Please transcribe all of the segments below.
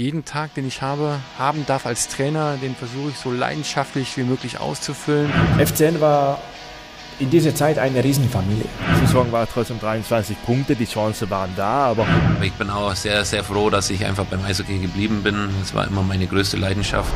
Jeden Tag, den ich habe, haben darf als Trainer, den versuche ich so leidenschaftlich wie möglich auszufüllen. FCN war in dieser Zeit eine Riesenfamilie. Die Saison war trotzdem 23 Punkte, die Chancen waren da, aber. Ich bin auch sehr, sehr froh, dass ich einfach beim Eishockey geblieben bin. Es war immer meine größte Leidenschaft.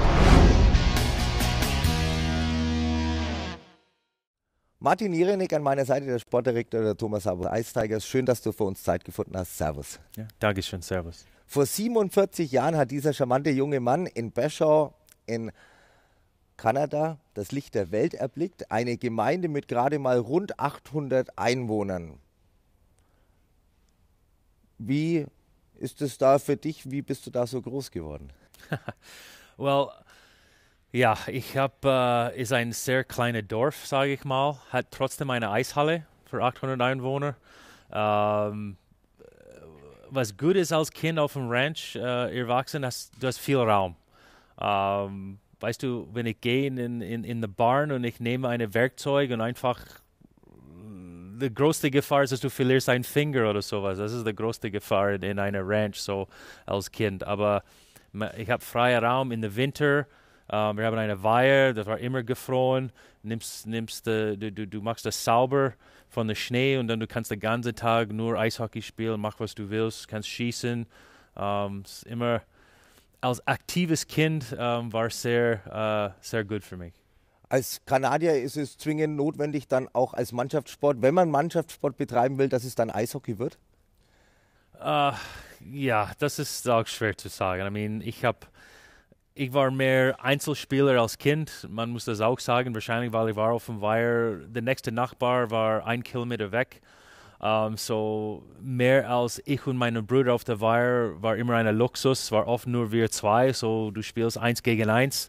Martin Jirenik an meiner Seite, der Sportdirektor der Thomas Sabo Ice Tigers. Schön, dass du für uns Zeit gefunden hast. Servus. Ja, Dankeschön, Servus. Vor 47 Jahren hat dieser charmante junge Mann in Bashaw in Kanada das Licht der Welt erblickt. Eine Gemeinde mit gerade mal rund 800 Einwohnern. Wie ist es da für dich? Wie bist du da so groß geworden? well, ja, ich habe, äh, ist ein sehr kleines Dorf, sage ich mal, hat trotzdem eine Eishalle für 800 Einwohner. Ähm, was gut ist als Kind auf dem Ranch, äh, erwachsen, hast, du hast viel Raum. Ähm, weißt du, wenn ich gehe in, in, in den Barn und ich nehme ein Werkzeug und einfach die größte Gefahr ist, dass du verlierst einen Finger oder sowas. Das ist die größte Gefahr in, in einer Ranch so als Kind. Aber ich habe freien Raum in den Winter um, wir haben eine Weiher, das war immer gefroren. Nimmst, nimmst, uh, du, du, du machst das sauber von der Schnee und dann du kannst den ganzen Tag nur Eishockey spielen, mach was du willst, kannst schießen. Um, immer als aktives Kind um, war sehr, uh, sehr gut für mich. Als Kanadier ist es zwingend notwendig, dann auch als Mannschaftssport, wenn man Mannschaftssport betreiben will, dass es dann Eishockey wird? Uh, ja, das ist auch schwer zu sagen. I mean, ich habe ich war mehr Einzelspieler als Kind. Man muss das auch sagen, wahrscheinlich, weil ich war auf dem Weiher. Der nächste Nachbar war ein Kilometer weg. Um, ähm, so mehr als ich und meine Brüder auf der Weiher war immer ein Luxus. War oft nur wir zwei. So du spielst eins gegen eins.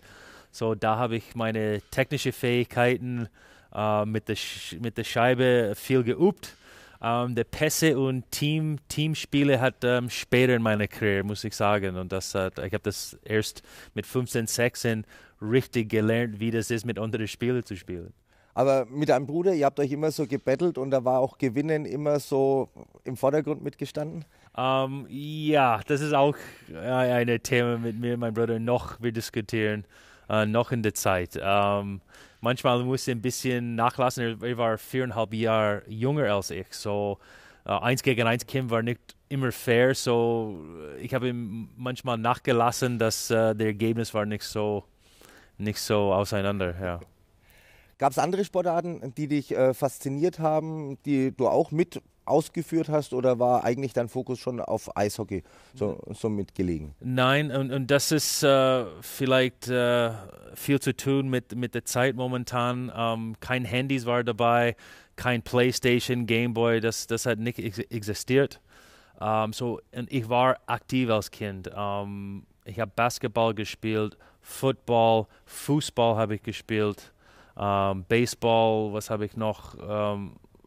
So da habe ich meine technischen Fähigkeiten uh, mit, der mit der Scheibe viel geübt. Ähm, der Pässe und Team, Teamspiele hat ähm, später in meiner Karriere, muss ich sagen. Und das hat, ich habe das erst mit 15, 16 richtig gelernt, wie das ist, mit anderen Spielern zu spielen. Aber mit deinem Bruder, ihr habt euch immer so gebettelt und da war auch Gewinnen immer so im Vordergrund mitgestanden? Um, ähm, ja, das ist auch äh, ein Thema mit mir und meinem Bruder noch wir diskutieren, uh, noch in der Zeit. Um, ähm, manchmal musste ich ein bisschen nachlassen. Er war viereinhalb Jahre jünger als ich. So uh, eins gegen eins Kim war nicht immer fair. So ich habe ihm manchmal nachgelassen, dass uh, der Ergebnis war nicht so nicht so auseinander. Ja. Gab es andere Sportarten, die dich äh, fasziniert haben, die du auch mit ausgeführt hast oder war eigentlich dein Fokus schon auf Eishockey so, so mitgelegen? Nein, und, und das ist äh, vielleicht äh, viel zu tun mit, mit der Zeit momentan. Ähm, kein Handys war dabei, kein Playstation, Gameboy, das, das hat nicht ex existiert. Ähm, so, und ich war aktiv als Kind. Ähm, ich habe Basketball gespielt, Football, Fußball habe ich gespielt, ähm, Baseball, was habe ich noch?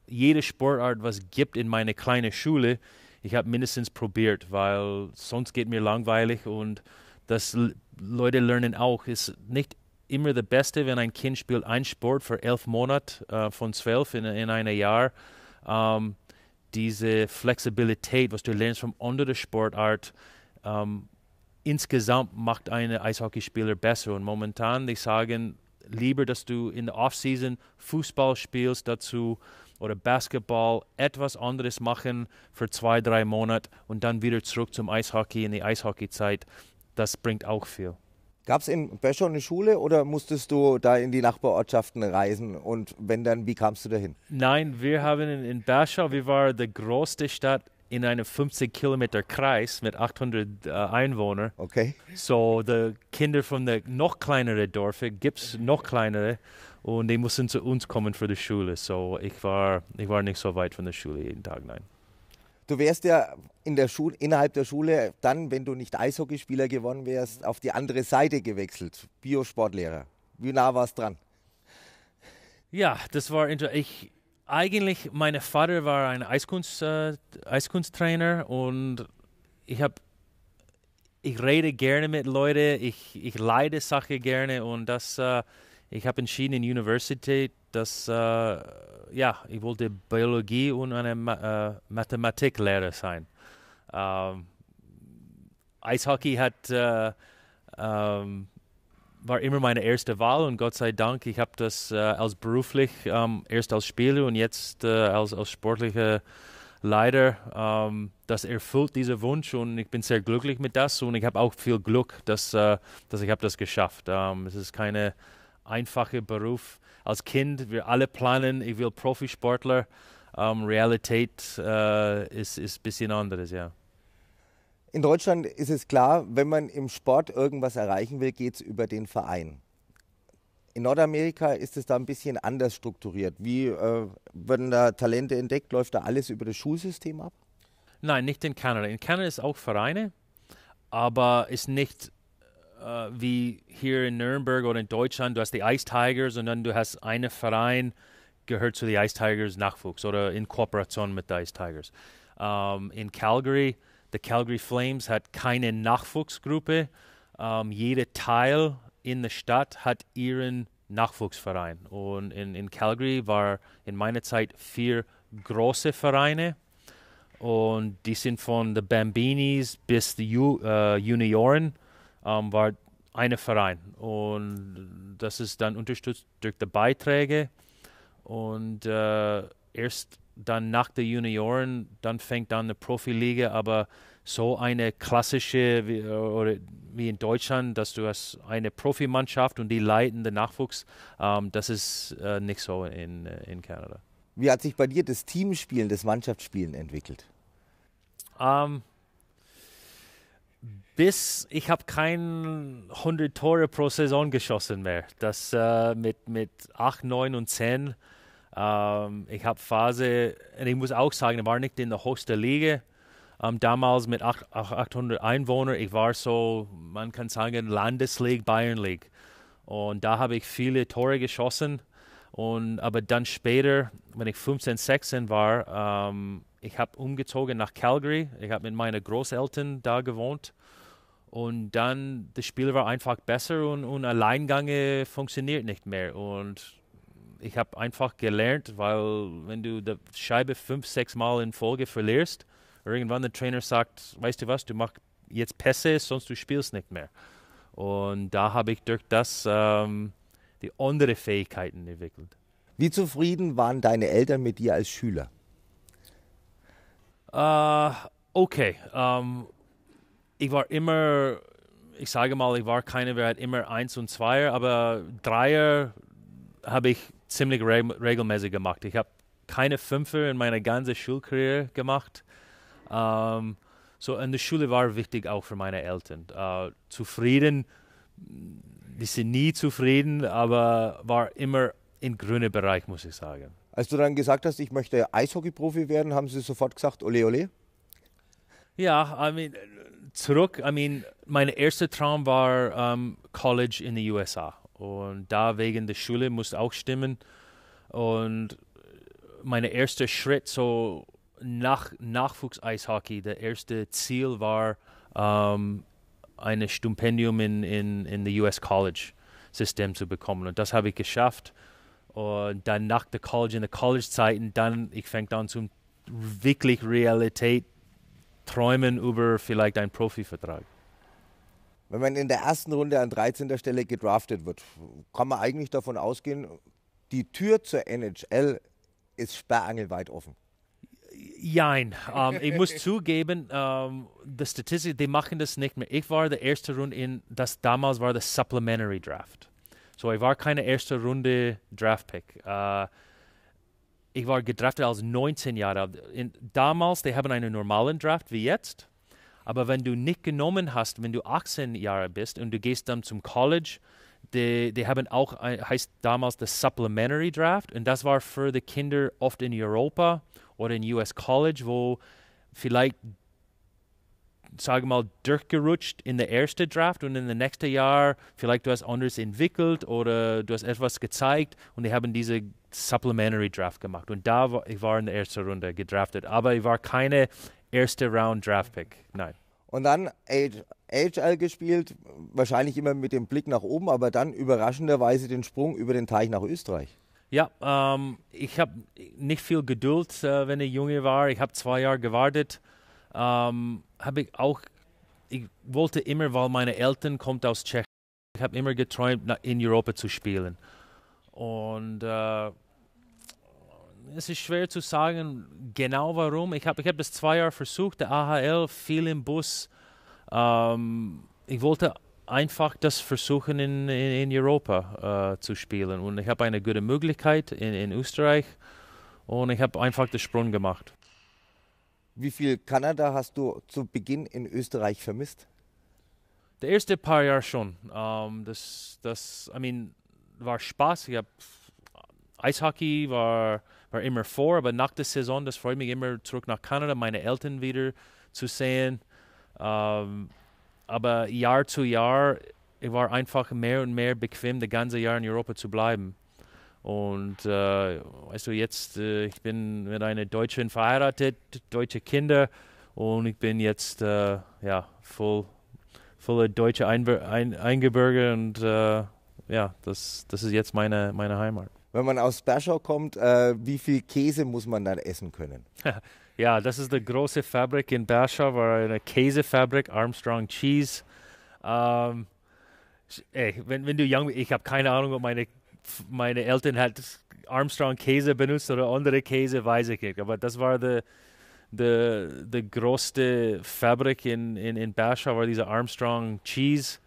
Jede Sportart, was gibt in meiner kleinen Schule, ich habe mindestens probiert, weil sonst geht mir langweilig und das Leute lernen auch, ist nicht immer das Beste, wenn ein Kind spielt einen Sport für elf Monate äh, von zwölf in, in einem Jahr. Ähm, diese Flexibilität, was du lernst von anderer Sportart, ähm, insgesamt macht einen Eishockeyspieler besser. Und momentan, ich sage lieber, dass du in der Offseason Fußball spielst dazu oder Basketball etwas anderes machen für zwei, drei Monate und dann wieder zurück zum Eishockey in die Eishockeyzeit. Das bringt auch viel. Gab es in Beschau eine Schule oder musstest du da in die Nachbarortschaften reisen? Und wenn dann, wie kamst du dahin? Nein, wir haben in, in Beschau, wir waren die größte Stadt in einem 50 Kilometer Kreis mit 800 äh, Einwohnern. Okay. So, die Kinder von den noch kleineren Dörfern gibt es noch kleinere und die mussten zu uns kommen für die Schule. So, ich war, ich war nicht so weit von der Schule jeden Tag, nein. Du wärst ja in der Schule, innerhalb der Schule dann, wenn du nicht Eishockeyspieler geworden wärst, auf die andere Seite gewechselt. Biosportlehrer. Wie nah war es dran? Ja, das war ich, eigentlich, mein Vater war ein Eiskunst, äh, Eiskunsttrainer und ich habe ich rede gerne mit Leuten, ich, ich leide Sachen gerne und das, äh, ich habe entschieden in Universität, dass äh, ja, ich wollte Biologie und eine Ma äh, Mathematiklehrer sein. Ähm, Eishockey hat äh, ähm, war immer meine erste Wahl und Gott sei Dank, ich habe das äh, als beruflich, ähm, erst als Spieler und jetzt äh, als, als sportlicher Leiter. Ähm, das erfüllt diesen Wunsch und ich bin sehr glücklich mit das und ich habe auch viel Glück, dass, äh, dass ich habe das geschafft. Ähm, es ist keine einfache Beruf. Als Kind, wir alle planen, ich will Profisportler. Ähm, Realität äh, ist, ist ein bisschen anderes, ja. In Deutschland ist es klar, wenn man im Sport irgendwas erreichen will, geht es über den Verein. In Nordamerika ist es da ein bisschen anders strukturiert. Wie äh, werden da Talente entdeckt? Läuft da alles über das Schulsystem ab? Nein, nicht in Kanada. In Kanada ist auch Vereine, aber ist nicht äh, wie hier in Nürnberg oder in Deutschland. Du hast die Ice Tigers und dann du hast einen Verein, gehört zu den Ice Tigers Nachwuchs oder in Kooperation mit den Ice Tigers. Ähm, in Calgary die Calgary Flames hat keine Nachwuchsgruppe. Ähm, jeder Teil in der Stadt hat ihren Nachwuchsverein. Und in, in Calgary war in meiner Zeit vier große Vereine. Und die sind von den Bambinis bis die Ju, äh, Junioren ähm, war ein Verein. Und das ist dann unterstützt durch die Beiträge. Und äh, erst dann nach der Junioren, dann fängt dann eine Profiliga, aber so eine klassische, wie, oder wie in Deutschland, dass du hast eine Profimannschaft und die leiten den Nachwuchs, ähm, das ist äh, nicht so in, äh, in Kanada. Wie hat sich bei dir das Teamspielen, das Mannschaftsspielen entwickelt? Ähm, bis ich habe kein 100 Tore pro Saison geschossen mehr. Das äh, mit, mit 8, 9 und 10 ähm, ich habe Phase, und ich muss auch sagen, ich war nicht in der höchsten Liga. Ähm, damals mit 8, 800 Einwohnern, ich war so, man kann sagen, Landesliga, Bayern League. Und da habe ich viele Tore geschossen. Und, aber dann später, wenn ich 15, 16 war, ähm, ich habe umgezogen nach Calgary. Ich habe mit meinen Großeltern da gewohnt. Und dann, das Spiel war einfach besser und, und Alleingange funktioniert nicht mehr. Und ich habe einfach gelernt, weil wenn du die Scheibe fünf, sechs Mal in Folge verlierst, irgendwann der Trainer sagt, weißt du was, du machst jetzt Pässe, sonst du spielst nicht mehr. Und da habe ich durch das ähm, die andere Fähigkeiten entwickelt. Wie zufrieden waren deine Eltern mit dir als Schüler? Uh, okay. Um, ähm, ich war immer, ich sage mal, ich war keiner, wer hat immer eins und zwei, aber Dreier habe ich ziemlich reg regelmäßig gemacht. Ich habe keine Fünfer in meiner ganzen Schulkarriere gemacht. Ähm, so in der Schule war wichtig auch für meine Eltern. Äh, zufrieden, die sind nie zufrieden, aber war immer im grünen Bereich, muss ich sagen. Als du dann gesagt hast, ich möchte Eishockey-Profi werden, haben sie sofort gesagt, ole ole? Ja, I mean, zurück, I mean, mein erster Traum war um, College in den USA. Und da wegen der Schule muss auch stimmen. Und mein erster Schritt so nach Nachwuchs-Eishockey, der erste Ziel war ähm, ein Stipendium in, in, in the US College System zu bekommen. Und das habe ich geschafft. Und dann nach der College, in der College-Zeiten, dann, ich fängt an zum wirklich Realität träumen über vielleicht einen Profivertrag. Wenn man in der ersten Runde an 13. Stelle gedraftet wird, kann man eigentlich davon ausgehen, die Tür zur NHL ist sperrangelweit offen. Jein. Um, ähm, ich muss zugeben, um, ähm, die Statistik, die machen das nicht mehr. Ich war der erste Runde in, das damals war das Supplementary Draft. So, ich war keine erste Runde Draft-Pick. Uh, ich war gedraftet als 19 Jahre alt. damals, die haben einen normalen Draft wie jetzt. Aber wenn du nicht genommen hast, wenn du 18 Jahre bist und du gehst dann zum College, die, die haben auch, heißt damals das Supplementary Draft und das war für die Kinder oft in Europa oder in US College, wo vielleicht, sage mal, durchgerutscht in der ersten Draft und in der nächsten Jahr vielleicht du hast anders entwickelt oder du hast etwas gezeigt und die haben diese Supplementary Draft gemacht und da war ich war in der ersten Runde gedraftet, aber ich war keine erste Round Draft Pick. Nein. Und dann HL gespielt, wahrscheinlich immer mit dem Blick nach oben, aber dann überraschenderweise den Sprung über den Teich nach Österreich. Ja, ähm, ich habe nicht viel Geduld, äh, wenn ich junge war. Ich habe zwei Jahre gewartet. Ähm, habe ich auch ich wollte immer, weil meine Eltern kommt aus Tschechien, ich habe immer geträumt, in Europa zu spielen. Und äh, es ist schwer zu sagen, genau warum. Ich habe ich hab das zwei Jahre versucht, der AHL, viel im Bus. Ähm, ich wollte einfach das versuchen in, in, in Europa äh, zu spielen. Und ich habe eine gute Möglichkeit in, in Österreich und ich habe einfach den Sprung gemacht. Wie viel Kanada hast du zu Beginn in Österreich vermisst? Der erste paar Jahre schon. Um, das, das, I mean, war Spaß. Ich habe Eishockey war, war immer vor, aber nach der Saison, das freut mich immer zurück nach Kanada, meine Eltern wieder zu sehen. Um, aber Jahr zu Jahr, ich war einfach mehr und mehr bequem, das ganze Jahr in Europa zu bleiben. Und äh, weißt du, jetzt, äh, ich bin mit einer Deutschen verheiratet, deutsche Kinder und ich bin jetzt äh, ja, voll, voller deutsche Einbe Ein Eingebirge und äh, ja, das, das ist jetzt meine, meine Heimat. Wenn man aus Berschau kommt, äh, wie viel Käse muss man dann essen können? ja, das ist die große Fabrik in Berschau, war eine Käsefabrik, Armstrong Cheese. Ähm, ey, wenn, wenn du bist, ich habe keine Ahnung, ob meine, meine Eltern hat Armstrong Käse benutzt oder andere Käse, weiß ich nicht. Aber das war die, die, die größte Fabrik in, in, in Berschau, war diese Armstrong Cheese.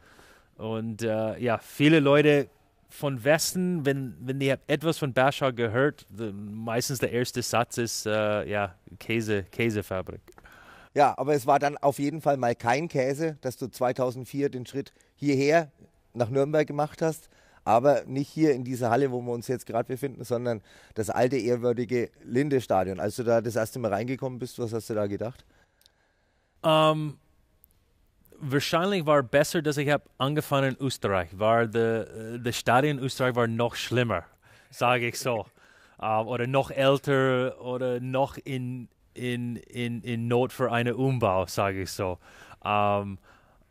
Und äh, ja, viele Leute von Westen, wenn, wenn die etwas von Berschau gehört, the, meistens der erste Satz ist, äh, ja, Käse, Käsefabrik. Ja, aber es war dann auf jeden Fall mal kein Käse, dass du 2004 den Schritt hierher nach Nürnberg gemacht hast, aber nicht hier in dieser Halle, wo wir uns jetzt gerade befinden, sondern das alte, ehrwürdige Linde-Stadion. Als du da das erste Mal reingekommen bist, was hast du da gedacht? Um, ähm, wahrscheinlich war besser, dass ich habe angefangen in Österreich. War der de Stadion in Österreich war noch schlimmer, sage ich so. uh, oder noch älter oder noch in, in, in, in Not für einen Umbau, sage ich so. Um, ähm,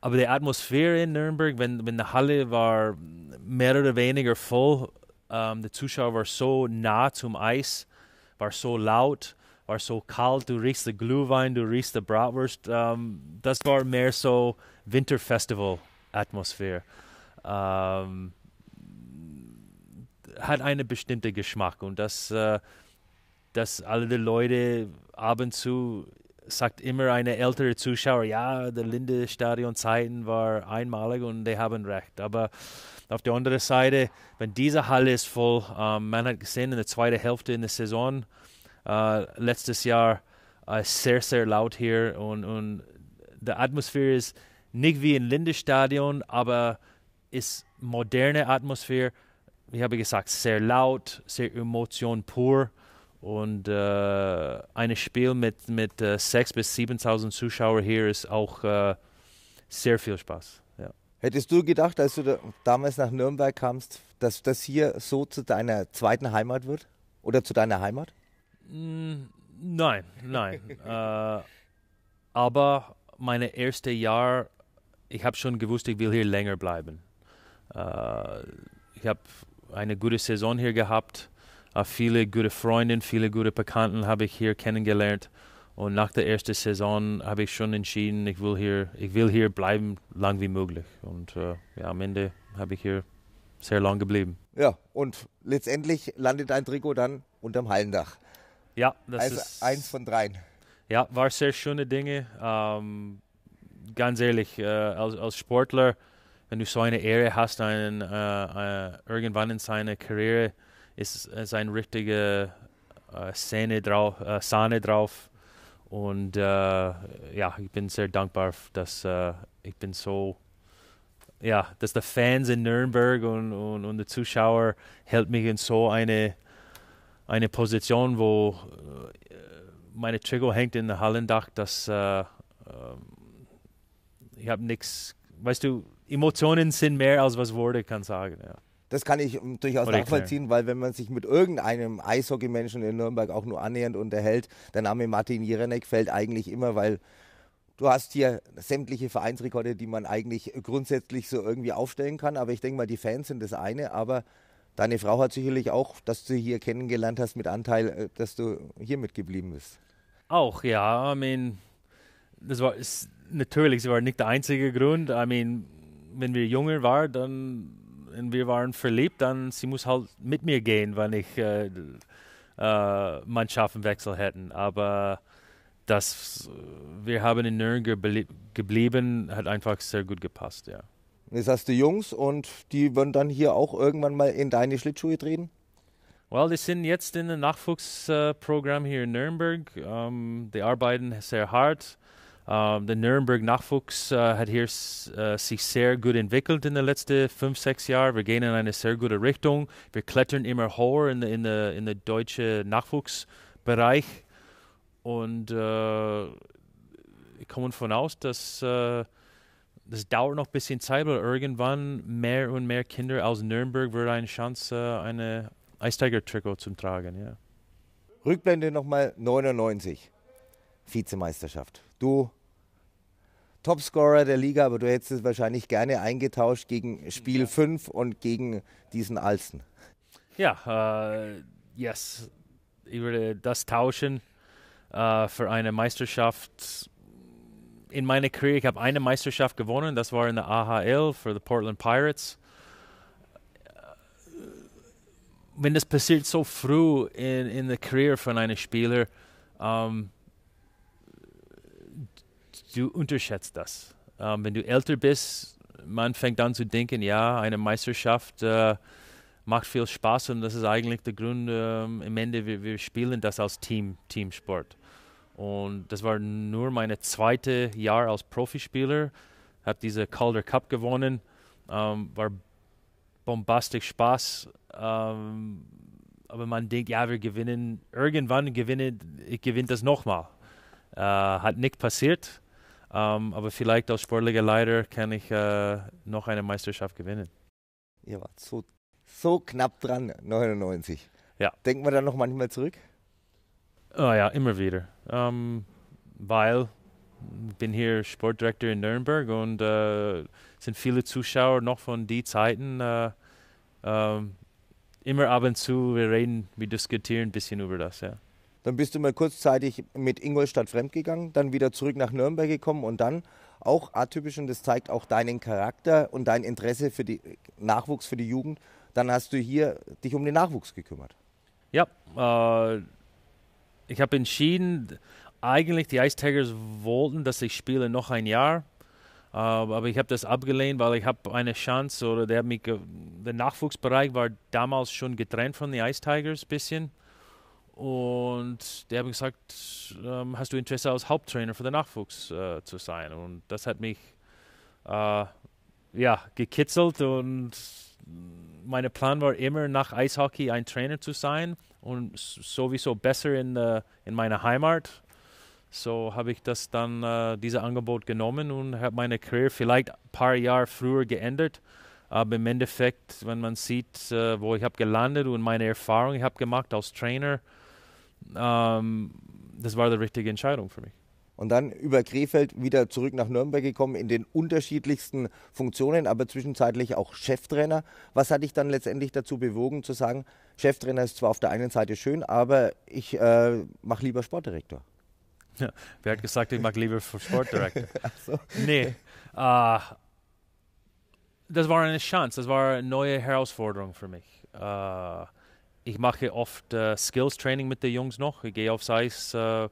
aber die Atmosphäre in Nürnberg, wenn, wenn die Halle war mehr oder weniger voll, ähm, die Zuschauer waren so nah zum Eis, war so laut war so kalt, du riechst den Glühwein, du riechst die Bratwurst. Ähm, das war mehr so Winterfestival-Atmosphäre. Ähm, hat einen bestimmten Geschmack und das, äh, dass alle die Leute ab und zu sagt immer eine ältere Zuschauer, ja, der Linde Stadion Zeiten war einmalig und die haben recht. Aber auf der anderen Seite, wenn diese Halle ist voll, ähm, man hat gesehen in der zweiten Hälfte in der Saison, äh, letztes Jahr äh, sehr, sehr laut hier und, und die Atmosphäre ist nicht wie im Lindestadion, aber ist moderne Atmosphäre. Wie habe ich gesagt, sehr laut, sehr Emotion pur und äh, ein Spiel mit, mit äh, 6.000 bis 7.000 Zuschauern hier ist auch äh, sehr viel Spaß. Ja. Hättest du gedacht, als du da damals nach Nürnberg kamst, dass das hier so zu deiner zweiten Heimat wird? Oder zu deiner Heimat? Mm, nein, nein. äh, aber meine erste Jahr, ich habe schon gewusst, ich will hier länger bleiben. Äh, ich habe eine gute Saison hier gehabt, viele gute Freunde, viele gute Bekannten habe ich hier kennengelernt. Und nach der ersten Saison habe ich schon entschieden, ich will hier, ich will hier bleiben, lang wie möglich. Und äh, ja, am Ende habe ich hier sehr lang geblieben. Ja, und letztendlich landet ein Trikot dann unterm Hallendach. Ja, das also ist eins von dreien. Ja, war sehr schöne Dinge. Ähm, ganz ehrlich, äh, als, als Sportler, wenn du so eine Ehre hast, einen, äh, äh, irgendwann in seiner Karriere, ist es eine richtige äh, Szene drauf, äh, Sahne drauf. Und äh, ja, ich bin sehr dankbar, dass äh, ich bin so, ja, dass die Fans in Nürnberg und, und, und die Zuschauer hält mich in so eine eine Position, wo äh, meine Trigger hängt in der Hallendach, dass äh, äh, ich habe nichts, weißt du, Emotionen sind mehr als was Worte kann sagen. Ja. Das kann ich durchaus Oder nachvollziehen, weil wenn man sich mit irgendeinem Eishockeymenschen in Nürnberg auch nur annähernd unterhält, der Name Martin Jirenek fällt eigentlich immer, weil du hast hier sämtliche Vereinsrekorde, die man eigentlich grundsätzlich so irgendwie aufstellen kann. Aber ich denke mal, die Fans sind das eine, aber Deine Frau hat sicherlich auch, dass du hier kennengelernt hast, mit Anteil, äh, dass du hier mitgeblieben bist. Auch, ja. I mean, das war, es, natürlich, sie war nicht der einzige Grund. I mean, wenn wir jünger waren, dann und wir waren verliebt, dann sie muss halt mit mir gehen, wenn ich äh, äh, Mannschaftenwechsel hätten. Aber das, wir haben in Nürnberg geblieben, hat einfach sehr gut gepasst, ja. Jetzt hast du Jungs und die würden dann hier auch irgendwann mal in deine Schlittschuhe treten? Well, die sind jetzt in einem Nachwuchsprogramm hier in Nürnberg. Um, ähm, die arbeiten sehr hart. Ähm, der Nürnberg Nachwuchs uh, hat hier uh, sich sehr gut entwickelt in den letzten fünf, sechs Jahren. Wir gehen in eine sehr gute Richtung. Wir klettern immer höher in den in der, in der deutschen Nachwuchsbereich. Und uh, ich komme davon aus, dass das dauert noch ein bisschen Zeit, weil irgendwann mehr und mehr Kinder aus Nürnberg würde eine Chance, eine Eistiger-Trikot zu tragen. Ja. Rückblende nochmal 99, Vizemeisterschaft. Du Topscorer der Liga, aber du hättest es wahrscheinlich gerne eingetauscht gegen Spiel 5 und gegen diesen Alsten. Ja, uh, yes. Ich würde das tauschen uh, für eine Meisterschaft. In meiner Karriere, ich habe eine Meisterschaft gewonnen, das war in der AHL für die Portland Pirates. Wenn das passiert so früh in, in der Karriere von einem Spieler, um, du unterschätzt das. Ähm, wenn du älter bist, man fängt an zu denken, ja, eine Meisterschaft äh, macht viel Spaß und das ist eigentlich der Grund, ähm, im Ende, wir, wir, spielen das als Team, Teamsport. Und das war nur mein zweites Jahr als Profispieler, habe diese Calder Cup gewonnen, ähm, war bombastisch Spaß. Ähm, aber man denkt, ja, wir gewinnen, irgendwann gewinnen, ich gewinne das nochmal. Äh, hat nicht passiert. Um, ähm, aber vielleicht als sportlicher Leiter kann ich äh, noch eine Meisterschaft gewinnen. Ihr wart so, so knapp dran, 99. Ja. Denkt man dann noch manchmal zurück? Oh ja, immer wieder. Um, ähm, weil ich bin hier Sportdirektor in Nürnberg und äh, sind viele Zuschauer noch von die Zeiten. Äh, äh, immer ab und zu, wir reden, wir diskutieren ein bisschen über das, ja. Dann bist du mal kurzzeitig mit Ingolstadt fremdgegangen, dann wieder zurück nach Nürnberg gekommen und dann auch atypisch und das zeigt auch deinen Charakter und dein Interesse für den Nachwuchs, für die Jugend. Dann hast du hier dich um den Nachwuchs gekümmert. Ja, äh, ich habe entschieden, eigentlich die Ice Tigers wollten, dass ich spiele noch ein Jahr. Uh, aber ich habe das abgelehnt, weil ich habe eine Chance oder der, mich, der Nachwuchsbereich war damals schon getrennt von den Ice Tigers ein bisschen. Und der hat gesagt, ähm, hast du Interesse als Haupttrainer für den Nachwuchs äh, zu sein? Und das hat mich äh, ja, gekitzelt und mein Plan war immer nach Eishockey ein Trainer zu sein und sowieso besser in, äh, in meiner Heimat. So habe ich das dann, äh, dieses Angebot genommen und habe meine Karriere vielleicht ein paar Jahre früher geändert. Aber im Endeffekt, wenn man sieht, äh, wo ich habe gelandet und meine Erfahrung ich habe gemacht als Trainer, ähm, das war die richtige Entscheidung für mich. Und dann über Krefeld wieder zurück nach Nürnberg gekommen in den unterschiedlichsten Funktionen, aber zwischenzeitlich auch Cheftrainer. Was hat dich dann letztendlich dazu bewogen zu sagen, Cheftrainer ist zwar auf der einen Seite schön, aber ich äh, mache lieber Sportdirektor? Ja, wer hat gesagt, ich mag lieber Sportdirektor? so. Nee. Uh, das war eine Chance, das war eine neue Herausforderung für mich. Uh, ich mache oft äh, Skills-Training mit den Jungs noch. Ich gehe aufs Eis äh,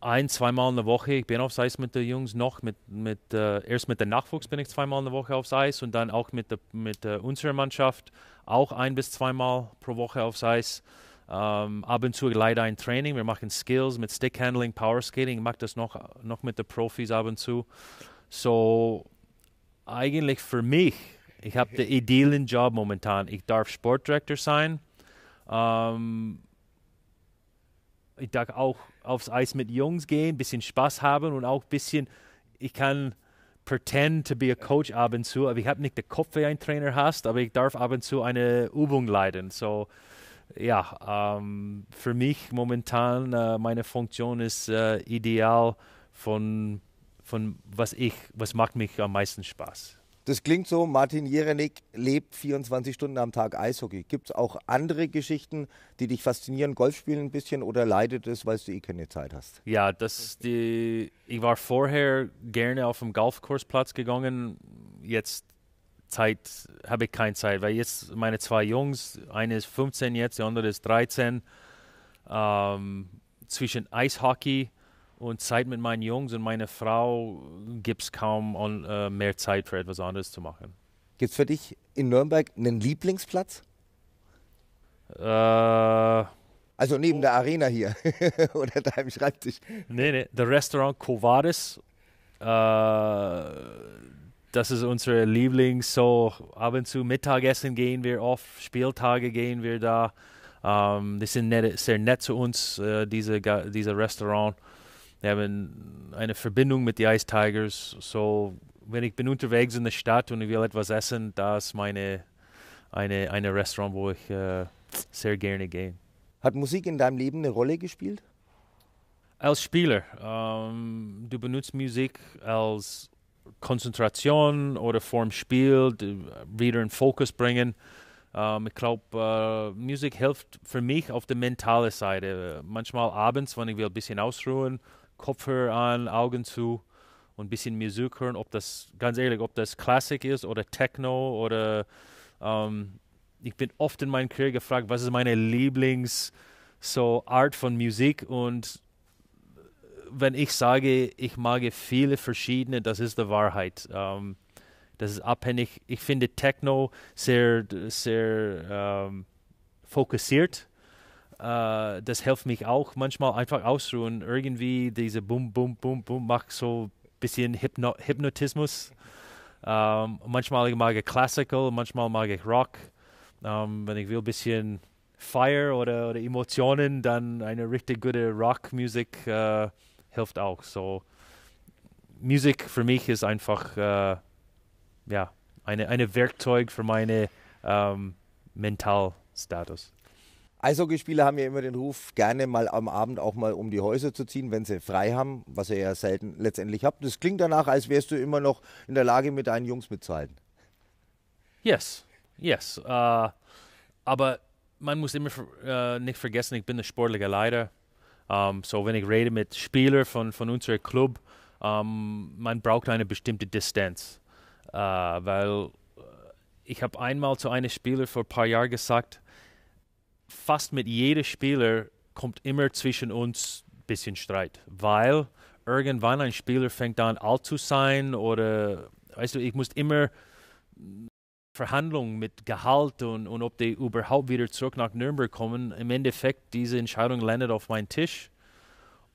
ein, zweimal in der Woche. Ich bin aufs Eis mit den Jungs noch. Mit, mit, äh, erst mit dem Nachwuchs bin ich zweimal in der Woche aufs Eis und dann auch mit, der, mit äh, unserer Mannschaft auch ein bis zweimal pro Woche aufs Eis. Ähm, ab und zu leider ein Training. Wir machen Skills mit Stickhandling, Power Skating. Ich mache das noch, noch mit den Profis ab und zu. So, eigentlich für mich ich habe den idealen Job momentan. Ich darf Sportdirektor sein. Ähm, ich darf auch aufs Eis mit Jungs gehen, ein bisschen Spaß haben und auch ein bisschen, ich kann pretend to be a coach ab und zu, aber ich habe nicht den Kopf, wie ein Trainer hast, aber ich darf ab und zu eine Übung leiten. So, ja, ähm, für mich momentan, äh, meine Funktion ist äh, ideal von, von was ich, was macht mich am meisten Spaß. Das klingt so, Martin Jerenik lebt 24 Stunden am Tag Eishockey. Gibt es auch andere Geschichten, die dich faszinieren? Golfspielen ein bisschen oder leidet es, weil du eh keine Zeit hast? Ja, das die, ich war vorher gerne auf dem Golfkursplatz gegangen. Jetzt Zeit habe ich keine Zeit, weil jetzt meine zwei Jungs, eine ist 15 jetzt, die andere ist 13. Ähm, zwischen Eishockey und Zeit mit meinen Jungs und meiner Frau gibt es kaum on, äh, mehr Zeit für etwas anderes zu machen. Gibt es für dich in Nürnberg einen Lieblingsplatz? Äh, also neben der Arena hier oder deinem Schreibtisch? Nee, nee, das Restaurant Covadis. Äh, das ist unser Lieblings. So ab und zu Mittagessen gehen wir oft, Spieltage gehen wir da. Ähm, die sind nett, sehr nett zu uns, äh, diese, diese Restaurant. Wir haben eine Verbindung mit den Ice Tigers. So, wenn ich bin unterwegs in der Stadt und ich will etwas essen, da ist meine eine, eine Restaurant, wo ich äh, sehr gerne gehe. Hat Musik in deinem Leben eine Rolle gespielt? Als Spieler. Ähm, du benutzt Musik als Konzentration oder vorm Spiel, wieder in Fokus bringen. Ähm, ich glaube, äh, Musik hilft für mich auf der mentalen Seite. Manchmal abends, wenn ich will ein bisschen ausruhen, Kopfhörer an, Augen zu und ein bisschen Musik hören, ob das, ganz ehrlich, ob das Klassik ist oder Techno oder ähm, ich bin oft in meinem Karriere gefragt, was ist meine Lieblings so Art von Musik und wenn ich sage, ich mag viele verschiedene, das ist die Wahrheit. Ähm, das ist abhängig. Ich finde Techno sehr, sehr ähm, fokussiert äh, das hilft mich auch manchmal einfach ausruhen. Irgendwie diese Bum, Bum, Bum, Bum macht so ein bisschen Hypno Hypnotismus. Ähm, manchmal mag ich Classical, manchmal mag ich Rock. Ähm, wenn ich will ein bisschen Fire oder, oder Emotionen, dann eine richtig gute Rockmusik äh, hilft auch. So Musik für mich ist einfach äh, ja eine, eine Werkzeug für meine ähm, Mentalstatus. Eishockeyspieler haben ja immer den Ruf, gerne mal am Abend auch mal um die Häuser zu ziehen, wenn sie frei haben, was ihr ja selten letztendlich habt. Das klingt danach, als wärst du immer noch in der Lage, mit deinen Jungs mitzuhalten. Yes, yes. Uh, aber man muss immer uh, nicht vergessen, ich bin der sportliche Leiter. Um, so, wenn ich rede mit Spielern von, von unserem Club, um, man braucht eine bestimmte Distanz. Uh, weil ich habe einmal zu einem Spieler vor ein paar Jahren gesagt, fast mit jedem Spieler kommt immer zwischen uns ein bisschen Streit, weil irgendwann ein Spieler fängt an alt zu sein oder weißt du, ich muss immer Verhandlungen mit Gehalt und, und ob die überhaupt wieder zurück nach Nürnberg kommen. Im Endeffekt, diese Entscheidung landet auf meinem Tisch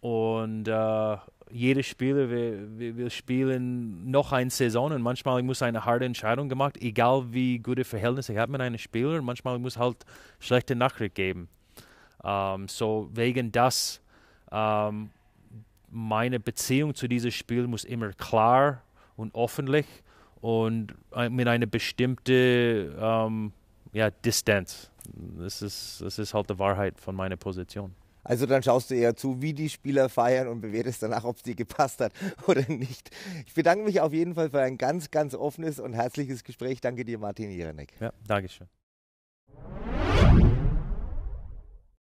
und äh, jeder Spieler will, will, spielen noch eine Saison und manchmal muss eine harte Entscheidung gemacht, egal wie gute Verhältnisse ich habe mit einem Spieler. Manchmal muss halt schlechte Nachricht geben. Um, ähm, so wegen das um, ähm, meine Beziehung zu diesem Spiel muss immer klar und öffentlich und mit einer bestimmten um, ähm, ja, Distanz. Das ist, das ist halt die Wahrheit von meiner Position. Also dann schaust du eher zu, wie die Spieler feiern und bewertest danach, ob es dir gepasst hat oder nicht. Ich bedanke mich auf jeden Fall für ein ganz, ganz offenes und herzliches Gespräch. Danke dir, Martin Jerenek. Ja, Dankeschön.